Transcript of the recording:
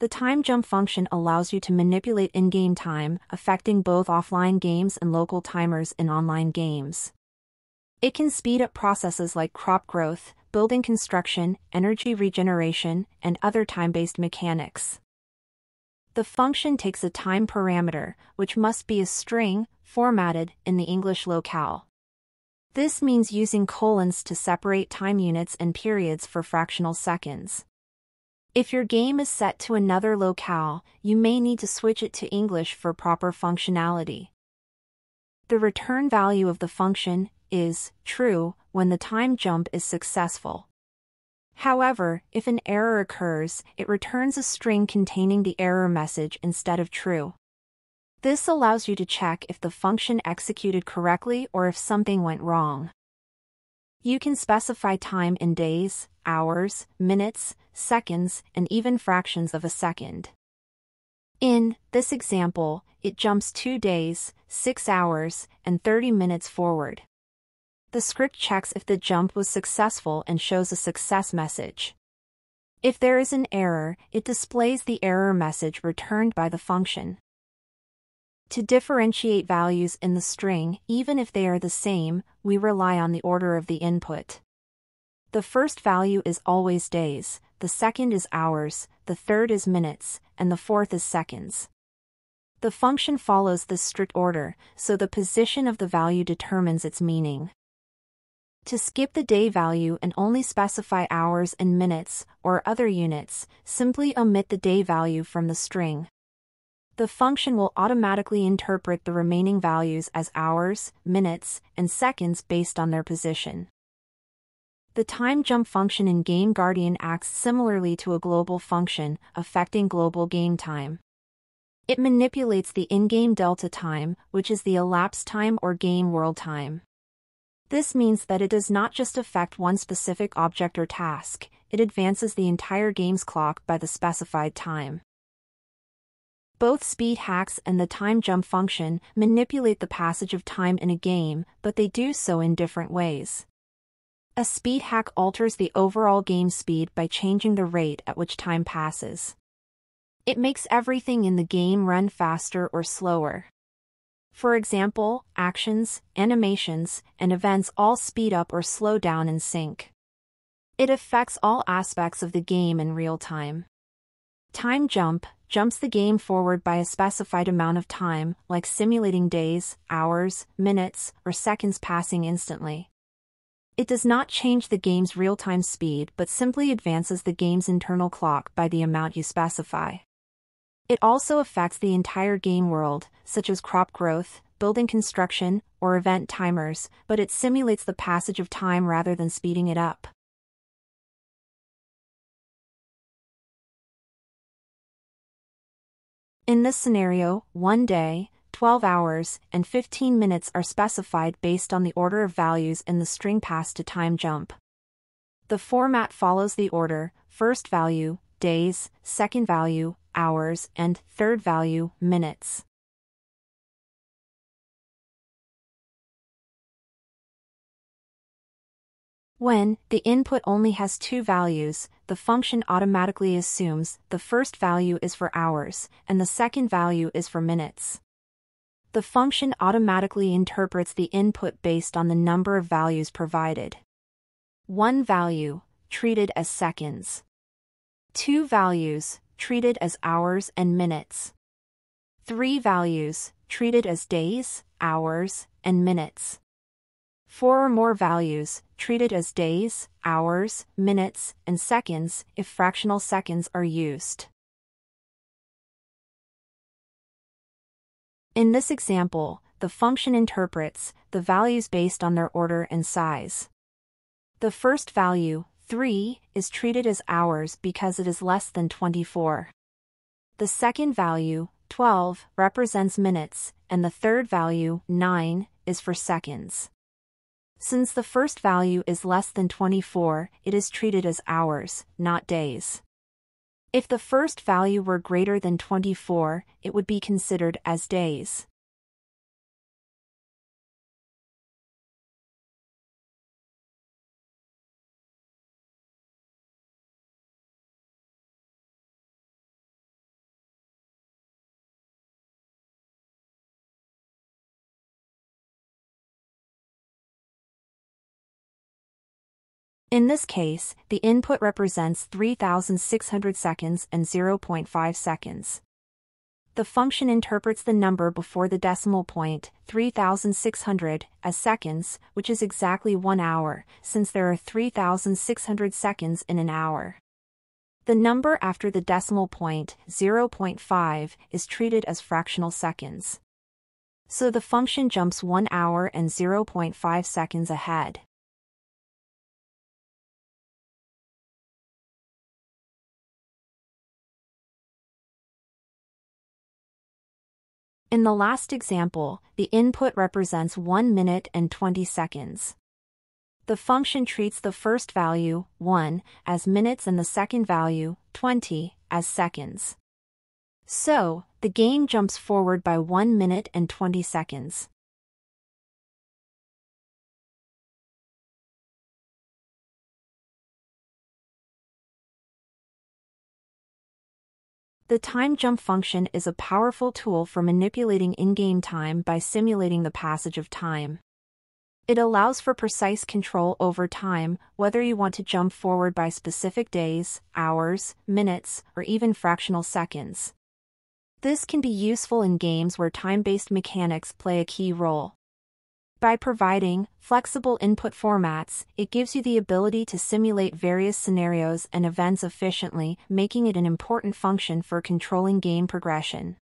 The time jump function allows you to manipulate in-game time, affecting both offline games and local timers in online games. It can speed up processes like crop growth, building construction, energy regeneration, and other time-based mechanics. The function takes a time parameter, which must be a string, formatted in the English locale. This means using colons to separate time units and periods for fractional seconds. If your game is set to another locale, you may need to switch it to English for proper functionality. The return value of the function is true when the time jump is successful. However, if an error occurs, it returns a string containing the error message instead of true. This allows you to check if the function executed correctly or if something went wrong. You can specify time in days, hours, minutes, seconds, and even fractions of a second. In this example, it jumps 2 days, 6 hours, and 30 minutes forward. The script checks if the jump was successful and shows a success message. If there is an error, it displays the error message returned by the function. To differentiate values in the string, even if they are the same, we rely on the order of the input. The first value is always days, the second is hours, the third is minutes, and the fourth is seconds. The function follows this strict order, so the position of the value determines its meaning. To skip the day value and only specify hours and minutes, or other units, simply omit the day value from the string the function will automatically interpret the remaining values as hours, minutes, and seconds based on their position. The time jump function in Game Guardian acts similarly to a global function, affecting global game time. It manipulates the in-game delta time, which is the elapsed time or game world time. This means that it does not just affect one specific object or task, it advances the entire game's clock by the specified time. Both speed hacks and the time jump function manipulate the passage of time in a game, but they do so in different ways. A speed hack alters the overall game speed by changing the rate at which time passes. It makes everything in the game run faster or slower. For example, actions, animations, and events all speed up or slow down in sync. It affects all aspects of the game in real time. Time jump, jumps the game forward by a specified amount of time, like simulating days, hours, minutes, or seconds passing instantly. It does not change the game's real-time speed but simply advances the game's internal clock by the amount you specify. It also affects the entire game world, such as crop growth, building construction, or event timers, but it simulates the passage of time rather than speeding it up. In this scenario, one day, 12 hours, and 15 minutes are specified based on the order of values in the string passed to time jump. The format follows the order, first value, days, second value, hours, and third value, minutes. When the input only has two values, the function automatically assumes the first value is for hours and the second value is for minutes. The function automatically interprets the input based on the number of values provided. One value, treated as seconds. Two values, treated as hours and minutes. Three values, treated as days, hours, and minutes. Four or more values, treated as days, hours, minutes, and seconds if fractional seconds are used. In this example, the function interprets the values based on their order and size. The first value, 3, is treated as hours because it is less than 24. The second value, 12, represents minutes, and the third value, 9, is for seconds. Since the first value is less than 24, it is treated as hours, not days. If the first value were greater than 24, it would be considered as days. In this case, the input represents 3600 seconds and 0.5 seconds. The function interprets the number before the decimal point, 3600, as seconds, which is exactly 1 hour, since there are 3600 seconds in an hour. The number after the decimal point, 0.5, is treated as fractional seconds. So the function jumps 1 hour and 0.5 seconds ahead. In the last example, the input represents 1 minute and 20 seconds. The function treats the first value, 1, as minutes and the second value, 20, as seconds. So, the game jumps forward by 1 minute and 20 seconds. The time jump function is a powerful tool for manipulating in-game time by simulating the passage of time. It allows for precise control over time, whether you want to jump forward by specific days, hours, minutes, or even fractional seconds. This can be useful in games where time-based mechanics play a key role. By providing flexible input formats, it gives you the ability to simulate various scenarios and events efficiently, making it an important function for controlling game progression.